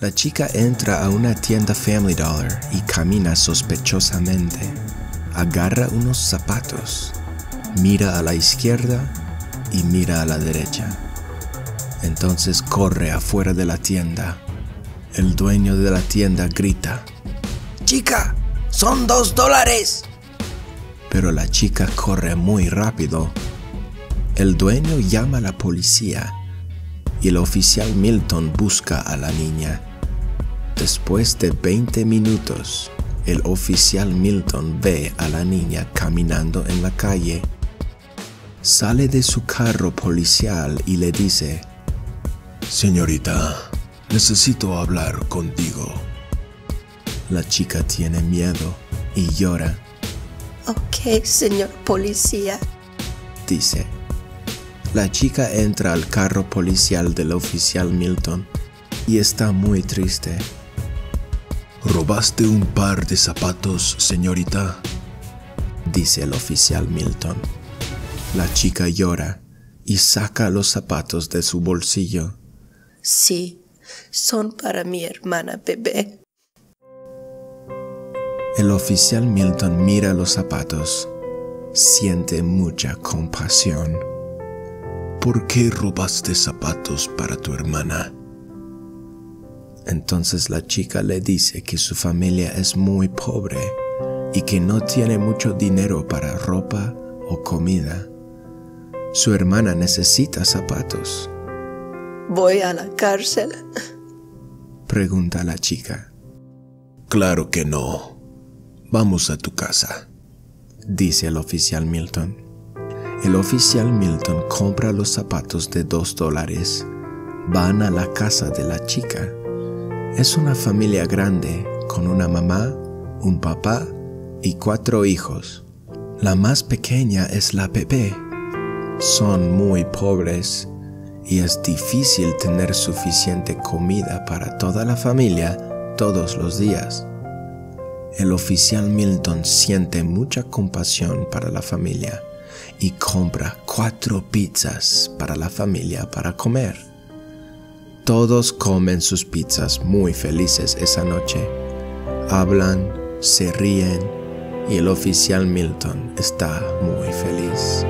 La chica entra a una tienda Family Dollar y camina sospechosamente. Agarra unos zapatos, mira a la izquierda y mira a la derecha. Entonces corre afuera de la tienda. El dueño de la tienda grita, Chica, son dos dólares. Pero la chica corre muy rápido. El dueño llama a la policía y el oficial Milton busca a la niña. Después de 20 minutos, el oficial Milton ve a la niña caminando en la calle. Sale de su carro policial y le dice, Señorita, necesito hablar contigo. La chica tiene miedo y llora. Ok, señor policía. Dice. La chica entra al carro policial del oficial Milton y está muy triste. ¿Robaste un par de zapatos, señorita? Dice el oficial Milton. La chica llora y saca los zapatos de su bolsillo. Sí, son para mi hermana bebé. El oficial Milton mira los zapatos. Siente mucha compasión. ¿Por qué robaste zapatos para tu hermana? Entonces la chica le dice que su familia es muy pobre y que no tiene mucho dinero para ropa o comida. Su hermana necesita zapatos. ¿Voy a la cárcel? Pregunta la chica. Claro que no. Vamos a tu casa, dice el oficial Milton. El oficial Milton compra los zapatos de dos dólares. Van a la casa de la chica. Es una familia grande con una mamá, un papá y cuatro hijos. La más pequeña es la bebé. Son muy pobres y es difícil tener suficiente comida para toda la familia todos los días. El oficial Milton siente mucha compasión para la familia y compra cuatro pizzas para la familia para comer. Todos comen sus pizzas muy felices esa noche. Hablan, se ríen y el oficial Milton está muy feliz.